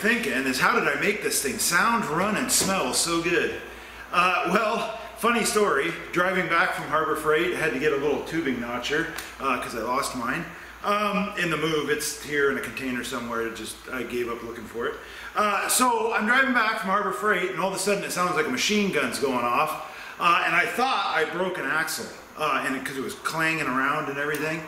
thinking is how did I make this thing sound, run, and smell so good? Uh, well, funny story, driving back from Harbor Freight, I had to get a little tubing notcher because I lost mine. Um, in the move, it's here in a container somewhere. It just I gave up looking for it. Uh, so I'm driving back from Harbor Freight, and all of a sudden it sounds like a machine gun's going off. Uh, and I thought I broke an axle, uh, and because it, was clanging around and everything.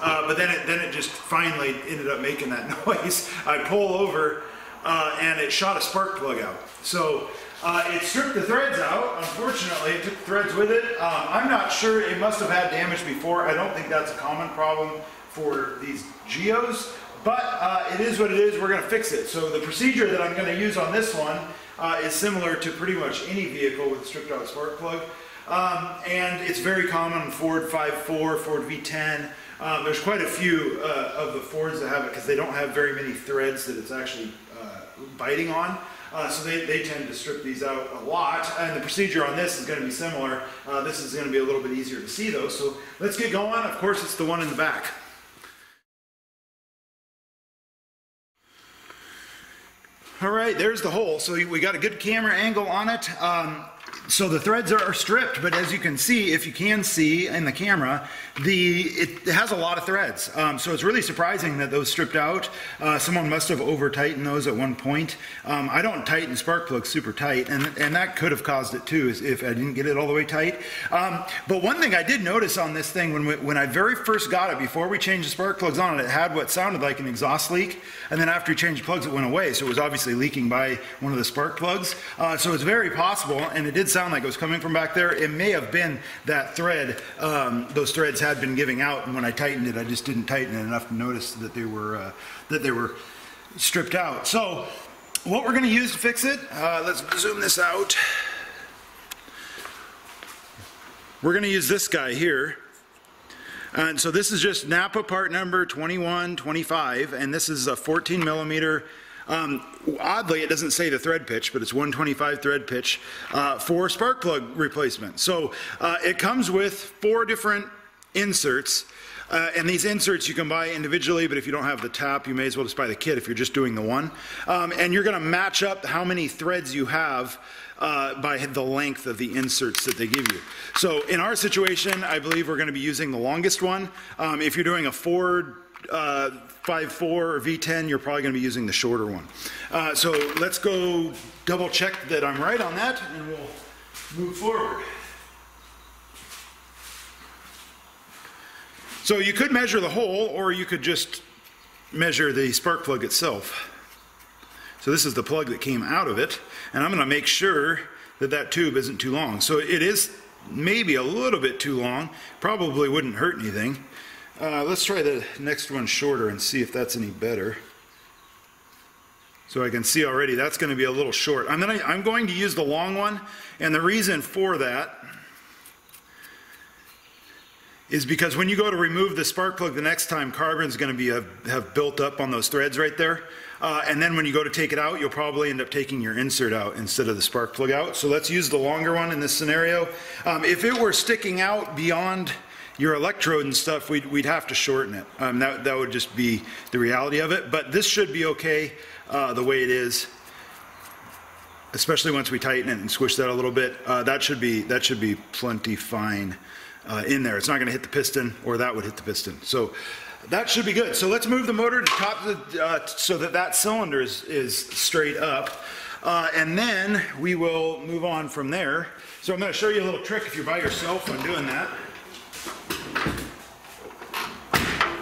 Uh, but then it then it just finally ended up making that noise. I pull over, uh, and it shot a spark plug out. So uh, it stripped the threads out. Unfortunately, it took the threads with it. Um, I'm not sure. It must have had damage before. I don't think that's a common problem for these Geos, but uh, it is what it is. We're going to fix it. So the procedure that I'm going to use on this one uh, is similar to pretty much any vehicle with a stripped out spark plug. Um, and it's very common on Ford 5.4, Ford V10. Um, there's quite a few uh, of the Fords that have it because they don't have very many threads that it's actually uh, biting on. Uh, so they, they tend to strip these out a lot. And the procedure on this is going to be similar. Uh, this is going to be a little bit easier to see though. So let's get going. Of course, it's the one in the back. All right, there's the hole. So we got a good camera angle on it. Um, so the threads are stripped, but as you can see, if you can see in the camera, the it has a lot of threads. Um, so it's really surprising that those stripped out. Uh, someone must have over tightened those at one point. Um, I don't tighten spark plugs super tight, and, and that could have caused it too if I didn't get it all the way tight. Um, but one thing I did notice on this thing, when, we, when I very first got it, before we changed the spark plugs on it, it had what sounded like an exhaust leak. And then after we changed the plugs, it went away. So it was obviously leaking by one of the spark plugs. Uh, so it's very possible, and it did sound like it was coming from back there. It may have been that thread, um, those threads had been giving out, and when I tightened it, I just didn't tighten it enough to notice that they were, uh, that they were stripped out. So what we're going to use to fix it, uh, let's zoom this out. We're going to use this guy here. And so this is just Napa part number 2125, and this is a 14 millimeter um, oddly, it doesn't say the thread pitch, but it's 125 thread pitch uh, for spark plug replacement. So uh, it comes with four different inserts. Uh, and these inserts you can buy individually, but if you don't have the tap, you may as well just buy the kit if you're just doing the one. Um, and you're going to match up how many threads you have uh, by the length of the inserts that they give you. So in our situation, I believe we're going to be using the longest one. Um, if you're doing a Ford uh, 5.4 or V10, you're probably going to be using the shorter one. Uh, so let's go double check that I'm right on that and we'll move forward. So you could measure the hole or you could just measure the spark plug itself. So this is the plug that came out of it and I'm going to make sure that that tube isn't too long. So it is maybe a little bit too long, probably wouldn't hurt anything. Uh, let's try the next one shorter and see if that's any better. So I can see already that's going to be a little short. I'm, gonna, I'm going to use the long one, and the reason for that is because when you go to remove the spark plug the next time, carbon's going to be have, have built up on those threads right there. Uh, and then when you go to take it out, you'll probably end up taking your insert out instead of the spark plug out. So let's use the longer one in this scenario. Um, if it were sticking out beyond your electrode and stuff, we'd, we'd have to shorten it. Um, that, that would just be the reality of it. But this should be okay uh, the way it is, especially once we tighten it and squish that a little bit. Uh, that should be that should be plenty fine uh, in there. It's not going to hit the piston, or that would hit the piston. So that should be good. So let's move the motor to top the, uh, so that that cylinder is, is straight up. Uh, and then we will move on from there. So I'm going to show you a little trick if you're by yourself when doing that.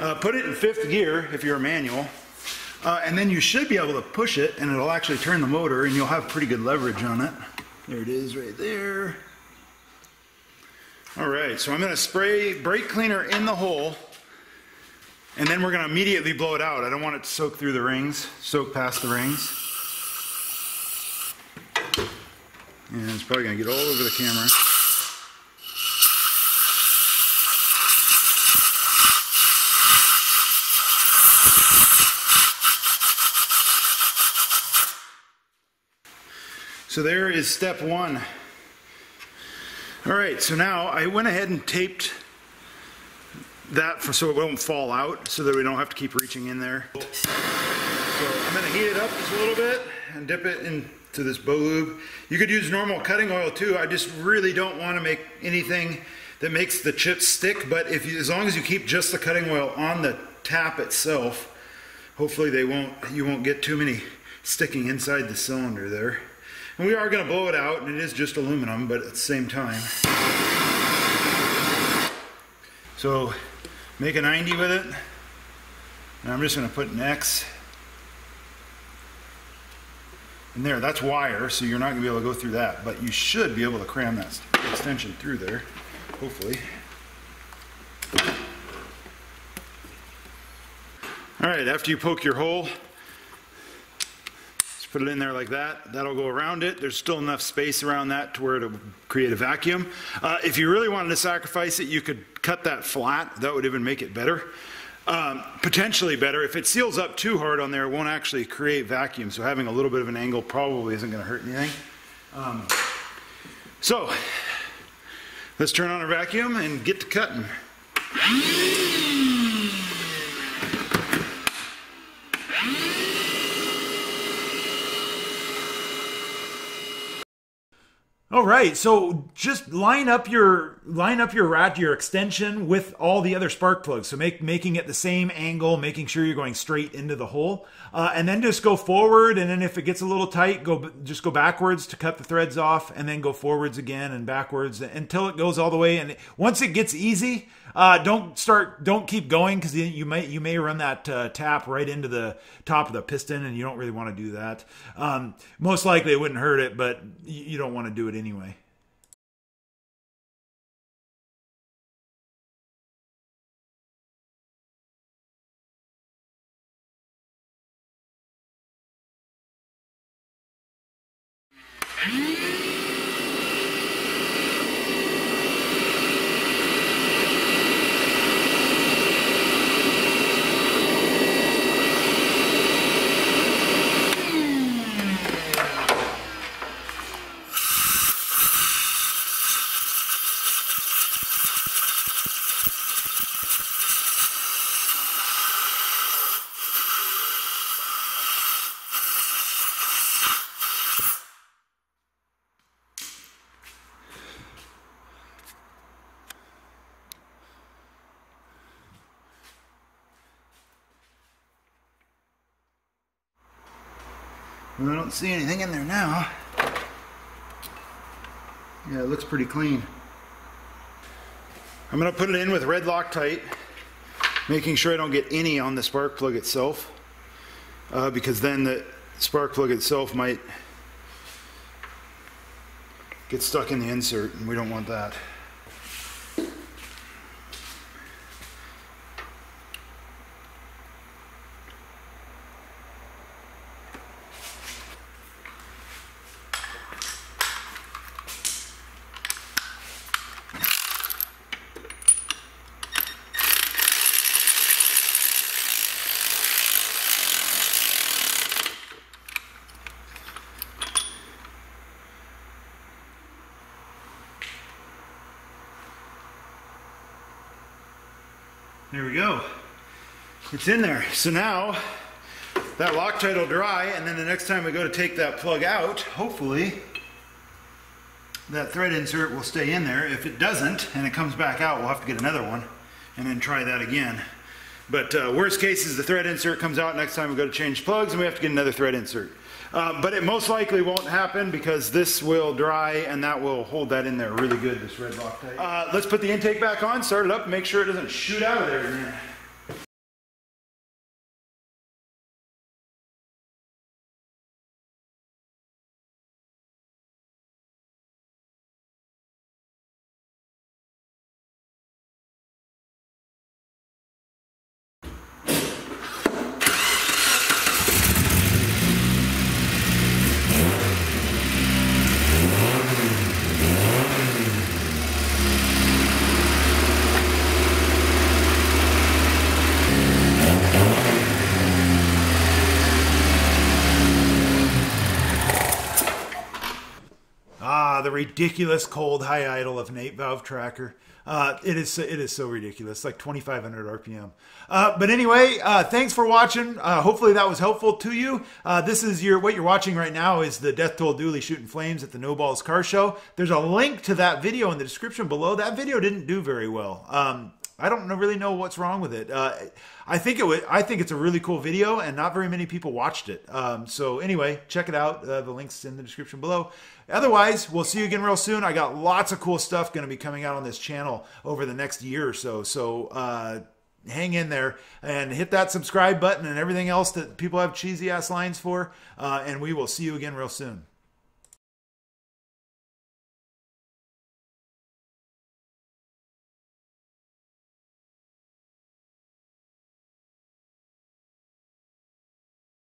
Uh, put it in fifth gear if you're a manual. Uh, and then you should be able to push it and it'll actually turn the motor and you'll have pretty good leverage on it. There it is right there. All right, so I'm gonna spray brake cleaner in the hole and then we're gonna immediately blow it out. I don't want it to soak through the rings, soak past the rings. And it's probably gonna get all over the camera. So there is step one. All right, so now I went ahead and taped that for, so it won't fall out so that we don't have to keep reaching in there. So I'm gonna heat it up just a little bit and dip it into this Boelube. You could use normal cutting oil too. I just really don't want to make anything that makes the chips stick. But if you, as long as you keep just the cutting oil on the tap itself, hopefully they won't. You won't get too many sticking inside the cylinder there. We are going to blow it out, and it is just aluminum, but at the same time. So make a 90 with it. And I'm just going to put an X in there. That's wire, so you're not going to be able to go through that, but you should be able to cram that extension through there, hopefully. All right, after you poke your hole, put it in there like that. That'll go around it. There's still enough space around that to where it'll create a vacuum. Uh, if you really wanted to sacrifice it, you could cut that flat. That would even make it better. Um, potentially better. If it seals up too hard on there, it won't actually create vacuum. So having a little bit of an angle probably isn't going to hurt anything. Um, so let's turn on our vacuum and get to cutting. All right, so just line up your line up your rat your extension with all the other spark plugs. So make making it the same angle, making sure you're going straight into the hole, uh, and then just go forward. And then if it gets a little tight, go just go backwards to cut the threads off, and then go forwards again and backwards until it goes all the way. And once it gets easy, uh, don't start, don't keep going because you may you may run that uh, tap right into the top of the piston, and you don't really want to do that. Um, most likely, it wouldn't hurt it, but you don't want to do it anyway. Hmm? I don't see anything in there now. Yeah, it looks pretty clean. I'm going to put it in with red Loctite, making sure I don't get any on the spark plug itself, uh, because then the spark plug itself might get stuck in the insert, and we don't want that. There we go. It's in there. So now that Loctite will dry and then the next time we go to take that plug out, hopefully that thread insert will stay in there. If it doesn't and it comes back out, we'll have to get another one and then try that again. But uh, worst case is the thread insert comes out next time we go to change plugs and we have to get another thread insert. Uh, but it most likely won't happen because this will dry and that will hold that in there really good, this red Loctite. Uh, let's put the intake back on, start it up, make sure it doesn't shoot out of there the ridiculous cold high idle of an 8 valve tracker. Uh, it is it is so ridiculous, like 2,500 RPM. Uh, but anyway, uh, thanks for watching. Uh, hopefully that was helpful to you. Uh, this is your what you're watching right now is the Death Toll Dooley shooting flames at the No Balls Car Show. There's a link to that video in the description below. That video didn't do very well. Um, I don't really know what's wrong with it. Uh, I think it was, I think it's a really cool video, and not very many people watched it. Um, so anyway, check it out. Uh, the links in the description below. Otherwise, we'll see you again real soon. I got lots of cool stuff going to be coming out on this channel over the next year or so. So uh, hang in there and hit that subscribe button and everything else that people have cheesy ass lines for. Uh, and we will see you again real soon.